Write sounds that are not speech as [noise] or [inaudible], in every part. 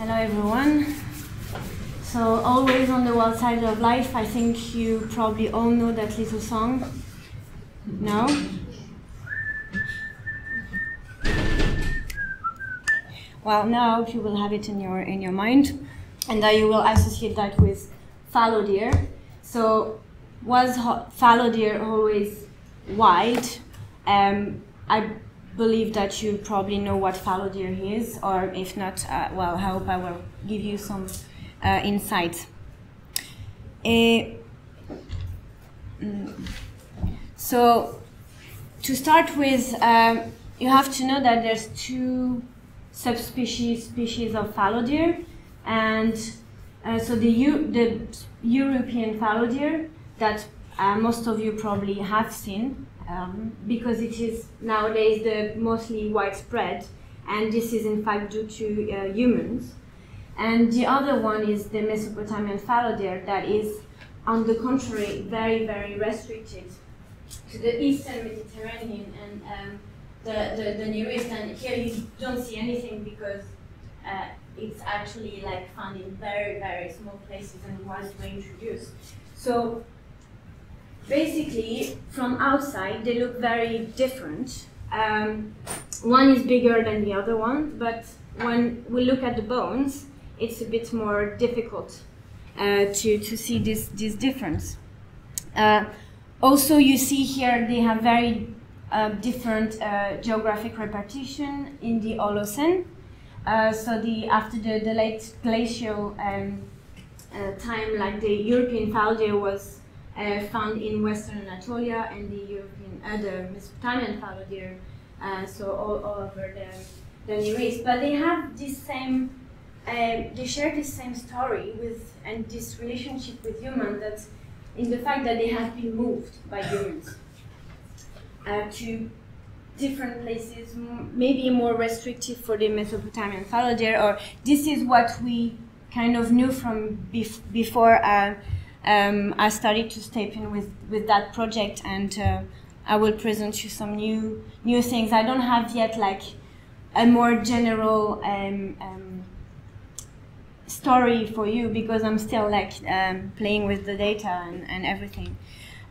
Hello, everyone. So, always on the wild side of life, I think you probably all know that little song. No? Well, now you will have it in your in your mind, and that you will associate that with fallow deer. So, was fallow deer always wild? Um, I believe that you probably know what fallow deer is, or if not, uh, well, I hope I will give you some uh, insight. Uh, so, to start with, um, you have to know that there's two subspecies species of fallow deer, and uh, so the, U- the European fallow deer that uh, most of you probably have seen um, because it is nowadays the mostly widespread, and this is in fact due to uh, humans. And the other one is the Mesopotamian fallow deer that is, on the contrary, very, very restricted to the eastern Mediterranean and um, the, the, the Near East. And here you don't see anything because uh, it's actually like found in very, very small places and was reintroduced. So basically, from outside, they look very different. Um, one is bigger than the other one, but when we look at the bones, it's a bit more difficult uh, to, to see this, this difference. Uh, also, you see here they have very uh, different geographic repartition in the Holocene. Uh, so the after the, the late glacial um, uh, time, like the European fallow was uh, found in Western Anatolia and the European, uh, the Mesopotamian fallow uh, so all, all over the, the Near East. But they have this same, uh, they share this same story with and this relationship with humans that in the fact that they have been moved by humans uh, to different places, maybe more restrictive for the Mesopotamian fallow or this is what we kind of knew from bef- before. Um, I started to step in with, with that project and uh, I will present you some new new things. I don't have yet like a more general um, um, story for you because I'm still like um, playing with the data and, and everything.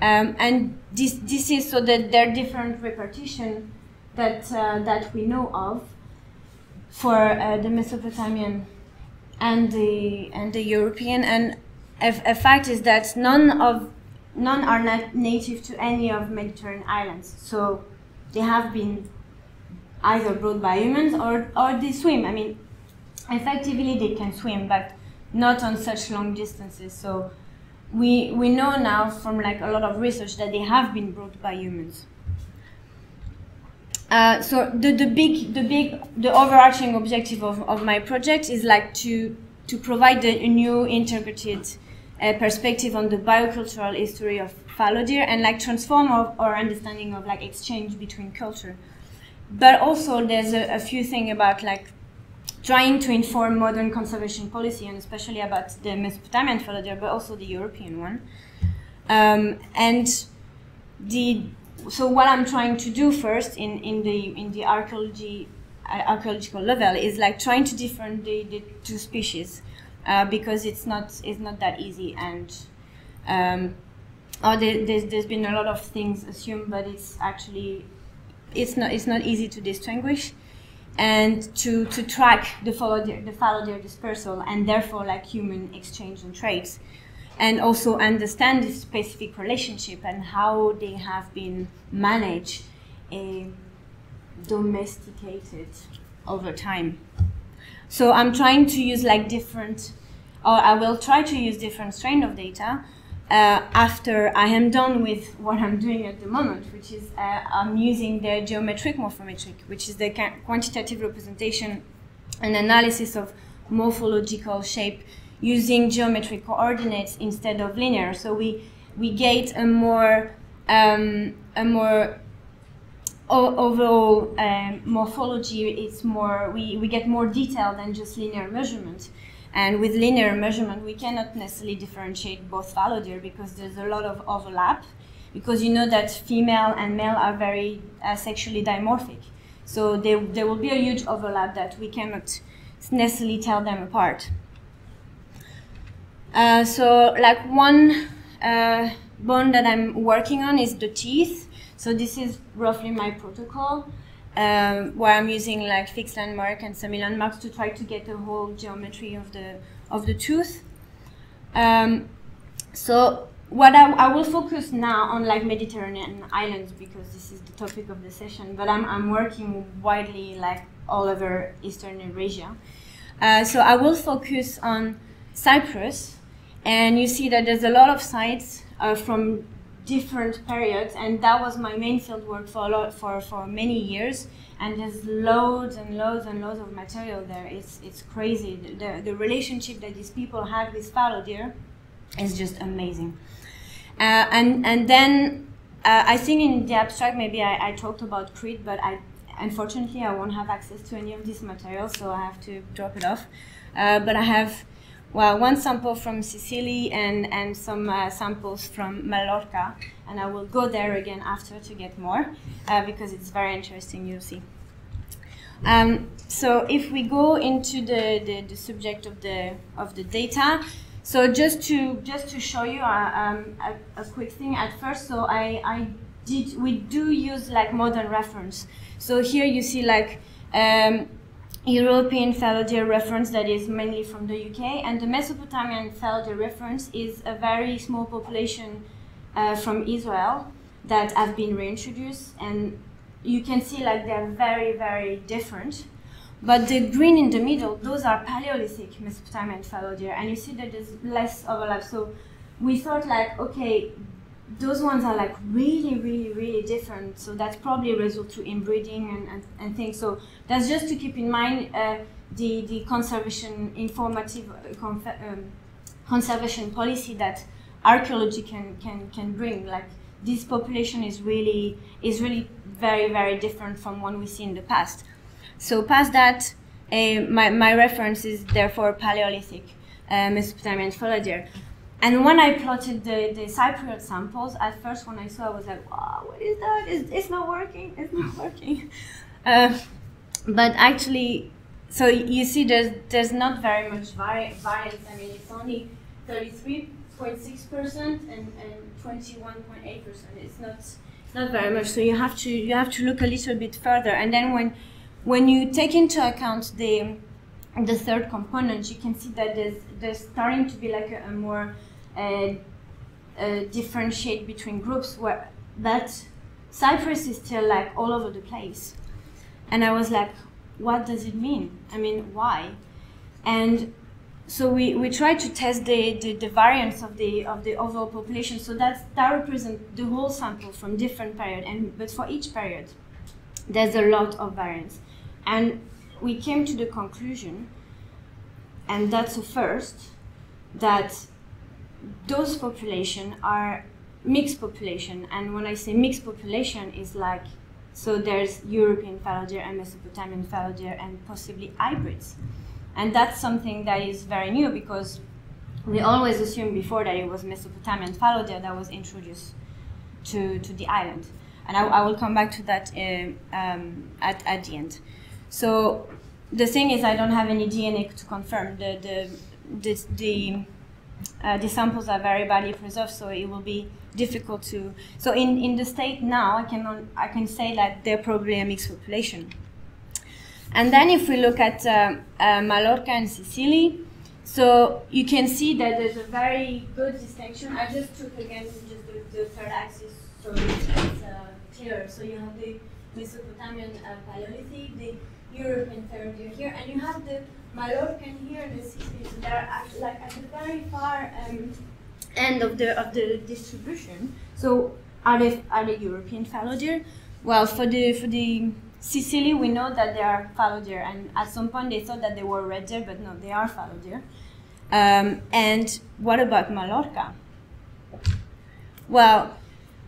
Um, and this this is so that there are different repartition that uh, that we know of for uh, the Mesopotamian and the and the European and a, a fact is that none of none are nat- native to any of Mediterranean islands. So they have been either brought by humans or, or they swim. I mean, effectively they can swim, but not on such long distances. So we we know now from like a lot of research that they have been brought by humans. Uh, so the, the big the big the overarching objective of, of my project is like to to provide a new integrated uh, perspective on the biocultural history of fallow deer and like transform our, our understanding of like exchange between culture. But also there's a, a few things about like trying to inform modern conservation policy and especially about the Mesopotamian fallow deer, but also the European one. Um, and the so what I'm trying to do first in, in the in the archaeology archaeological level is like trying to differentiate the, the two species uh, because it's not it's not that easy and um, oh, there, there's, there's been a lot of things assumed but it's actually it's not it's not easy to distinguish and to, to track the follow deer, the fallow deer dispersal and therefore like human exchange and trades and also understand the specific relationship and how they have been managed uh, domesticated over time so I'm trying to use like different, or I will try to use different strain of data uh, after I am done with what I'm doing at the moment, which is uh, I'm using the geometric morphometric, which is the quantitative representation and analysis of morphological shape using geometric coordinates instead of linear. So we we get a more um, a more overall um, morphology is more we, we get more detail than just linear measurement and with linear measurement we cannot necessarily differentiate both fallow deer because there's a lot of overlap because you know that female and male are very uh, sexually dimorphic so there, there will be a huge overlap that we cannot necessarily tell them apart. Uh, so like one uh, bone that I'm working on is the teeth. So this is roughly my protocol um, where I'm using like fixed landmark and semi landmarks to try to get the whole geometry of the of the tooth. Um, so what I, I, will focus now on like Mediterranean islands because this is the topic of the session, but I'm, I'm working widely like all over Eastern Eurasia. Uh, so I will focus on Cyprus, and you see that there's a lot of sites uh, from different periods, and that was my main field work for a lot, for, for many years. And there's loads and loads and loads of material there. It's it's crazy. The, the, relationship that these people had with fallow deer is just amazing. Uh, and and then uh, I think in the abstract maybe I, I talked about Crete, but I unfortunately I won't have access to any of this material, so I have to drop it off. Uh, but I have well one sample from Sicily and and some uh, samples from Mallorca, and I will go there again after to get more uh, because it's very interesting. You'll see. Um, so if we go into the, the, the subject of the of the data, so just to just to show you uh, um, a, a, quick thing at first, so I, I did we do use like modern reference. So here you see like um, European fallow reference that is mainly from the UK, and the Mesopotamian fallow reference is a very small population uh, from Israel that have been reintroduced, and you can see like they're very very different. But the green in the middle, those are Paleolithic Mesopotamian fallow and you see that there's less overlap. So we thought like, okay, those ones are like really, really, really different. So that's probably a result to inbreeding and, and, and things. So that's just to keep in mind uh, the, the conservation informative um, conservation policy that archaeology can, can, can bring. Like this population is really, is really very, very different from one we see in the past. So past that, uh, my, my reference is therefore Paleolithic uh, Mesopotamian deer. And when I plotted the, the Cypriot samples, at first when I saw, I was like, wow, what is that? It's, it's not working, it's not working. [laughs] Uh, but actually, so you see there's, there's not very much vari variance. I mean, it's only 33.6% and, and 21.8%. It's not, not very much. So you have to, you have to look a little bit further. And then when when you take into account the the third component, you can see that there's there's starting to be like a, a more differentiate between groups where that Cyprus is still like all over the place, and I was like, what does it mean? I mean, why? And so we, we try to test the, the, the, variance of the of the overall population. So that's that represents the whole sample from different period, and but for each period, there's a lot of variance. And we came to the conclusion, and that's the first, that those population are mixed population. And when I say mixed population, is like so there's European fallow deer and Mesopotamian fallow deer and possibly hybrids. And that's something that is very new because we always assumed before that it was Mesopotamian fallow deer that was introduced to, to the island. And I, I will come back to that uh, um, at, at the end. So the thing is, I don't have any DNA to confirm. The the the, the, uh, the samples are very badly preserved, so it will be difficult to. So in, in the state now, I can I can say that they're probably a mixed population. And then if we look at uh, uh, Mallorca and Sicily, so you can see that there's a very good distinction. I just took again just the, the third axis, so it's, uh, clear. So you have the Mesopotamian uh, Paleolithic, the European territory here, and you have the Mallorcan here and the Sicily. So they're at, like at the very far um, end of the of the distribution. So are they are they European fallow deer? Well, for the for the Sicily, we know that they are fallow deer, and at some point they thought that they were red deer, but no, they are fallow deer. Um, and what about Mallorca? Well,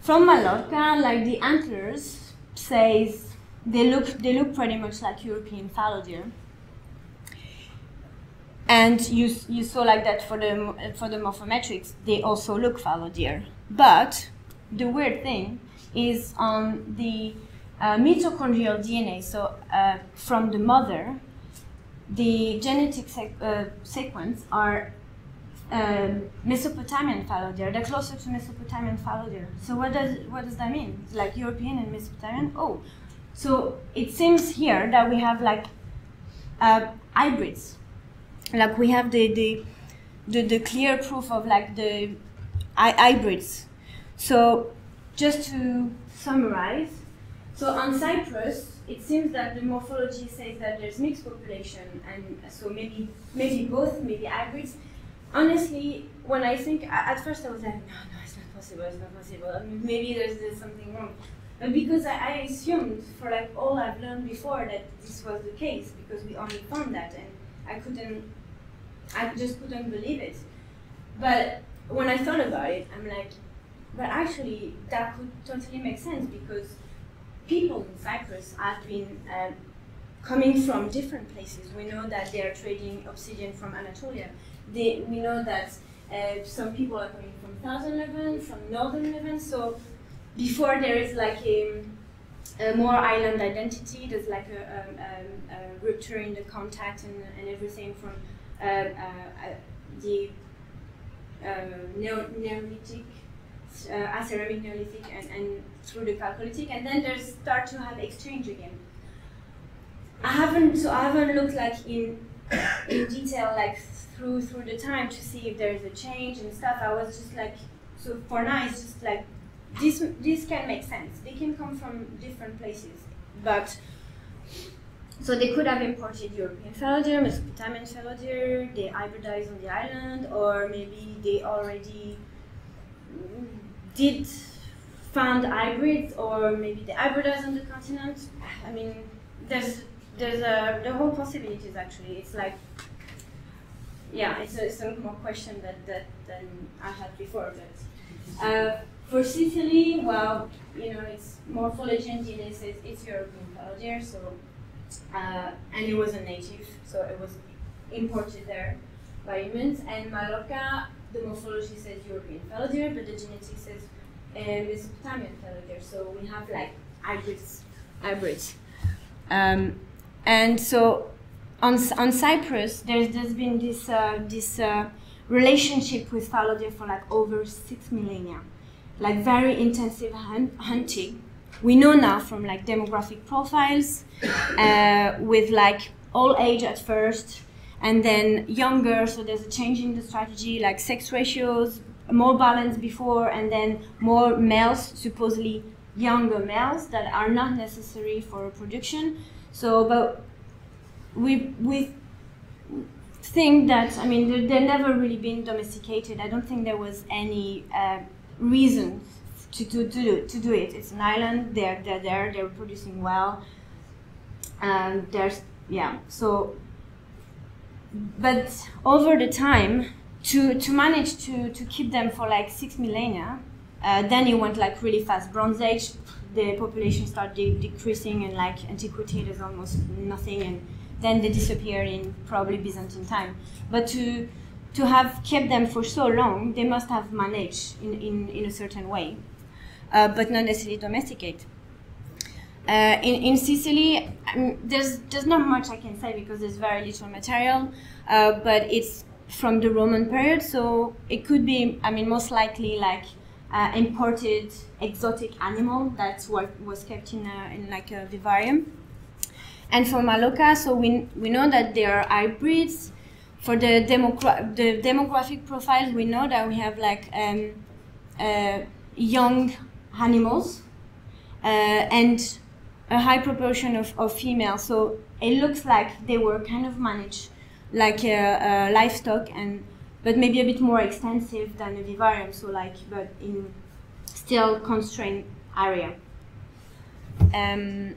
from Mallorca, like the antlers says they look they look pretty much like European fallow deer. And you you saw like that for the for the morphometrics, they also look fallow deer. But the weird thing is on the uh, mitochondrial DNA, so uh, from the mother, the genetic uh, sequence are um, Mesopotamian fallow deer. They're closer to Mesopotamian fallow deer. So what does what does that mean? Like European and Mesopotamian? Oh, so it seems here that we have like uh, hybrids. Like we have the, the the the clear proof of like the hy- hybrids. So just to summarize, so on Cyprus, it seems that the morphology says that there's mixed population, and so maybe maybe both, maybe hybrids honestly, when I think at first I was like, no, no, it's not possible, it's not possible. Maybe there's, there's something wrong. But because I, I assumed for like all I've learned before that this was the case because we only found that and I couldn't, I just couldn't believe it. But when I thought about it, I'm like, but actually that could totally make sense because people in Cyprus have been uh, coming from different places. We know that they are trading obsidian from Anatolia they, we know that uh, some people are coming from southern Levant, from northern Levant. So before there is like a, a more island identity, there's like a, um, um, a rupture in the contact and, and everything from Um, uh, uh, the um, Neo- Neolithic, uh, Neolithic, and, and through the Chalcolithic, and then there's start to have exchange again. I haven't so I haven't looked like in [coughs] in detail like through through the time to see if there is a change and stuff. I was just like, so for now it's just like this this can make sense. They can come from different places, but so they could have imported European fallow deer, Mesopotamian fallow deer, they hybridized on the island, or maybe they already did found hybrids, or maybe they hybridized on the continent. I mean, there's there's a the whole possibilities actually. It's like yeah, it's a, it's a more question that, that than I had before. But uh, for Sicily, well, you know, it's morphology and DNA says it's European fallow deer, so uh, and it was a native, so it was imported there by humans. And Mallorca, the morphology says European fallow deer, but the genetics says uh, Mesopotamian fallow deer. So we have like hybrids, hybrids. Um, and so on, on Cyprus, there's, there's been this, uh, this uh, relationship with fallow deer for like over six millennia, like very intensive hunt, hunting. We know now from like demographic profiles uh, with like all age at first and then younger, so there's a change in the strategy, like sex ratios, more balance before, and then more males, supposedly younger males that are not necessary for reproduction. So, but we we think that I mean they're, they're, never really been domesticated. I don't think there was any uh, reason to, to, to, do, to do it. It's an island. They're they're there. They're producing well. And there's yeah. So, but over the time, to to manage to to keep them for like six millennia, uh, then it went like really fast. Bronze Age, the population started de decreasing, and like antiquity, there's almost nothing and then they disappeared in probably Byzantine time. But to to have kept them for so long, they must have managed in, in, in a certain way, uh, but not necessarily domesticate. Uh, in, in Sicily, um, there's, there's not much I can say because there's very little material, uh, but it's from the Roman period, so it could be, I mean, most likely like uh, imported exotic animal that was kept in, a, in like a vivarium. And for Mallorca, so we, we know that there are hybrids. For the, demogra- the demographic profile, we know that we have like um, uh, young animals uh, and a high proportion of, of females. So it looks like they were kind of managed like a, livestock and but maybe a bit more extensive than a vivarium. So like but in still constrained area. Um,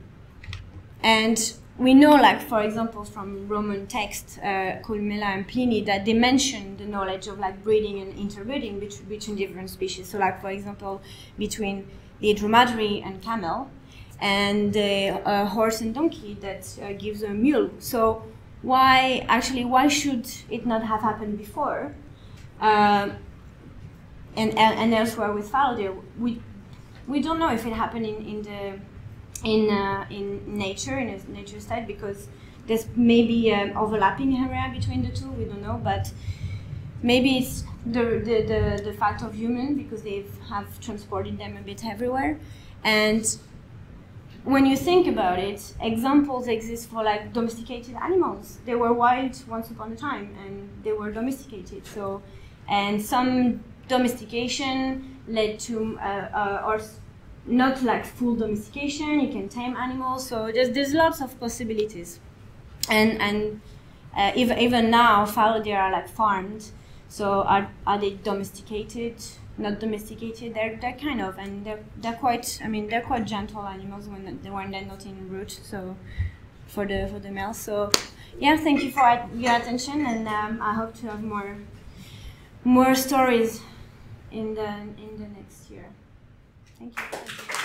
and we know, like for example, from Roman texts, uh, Columella and Pliny, that they mention the knowledge of like breeding and interbreeding between, between different species. So, like for example, between the dromedary and camel, and the uh, horse and donkey that uh, gives a mule. So, why actually why should it not have happened before? Uh, and, and elsewhere with fallow we we don't know if it happened in, in the in uh, in nature in a nature state because there's maybe an overlapping area between the two. We don't know, but maybe it's the the, the, the fact of human because they have transported them a bit everywhere, and when you think about it, examples exist for like domesticated animals. They were wild once upon a time, and they were domesticated. So, and some domestication led to uh, uh, or not like full domestication. You can tame animals. So there's there's lots of possibilities, and and uh, even even now, fallow deer are like farmed. So are are they domesticated? not domesticated. They're they're kind of and they're they're quite. I mean, they're quite gentle animals when they when they're not in rut. So for the for the males. So yeah, thank you for your attention, and um, I hope to have more more stories in the in the next year. Thank you.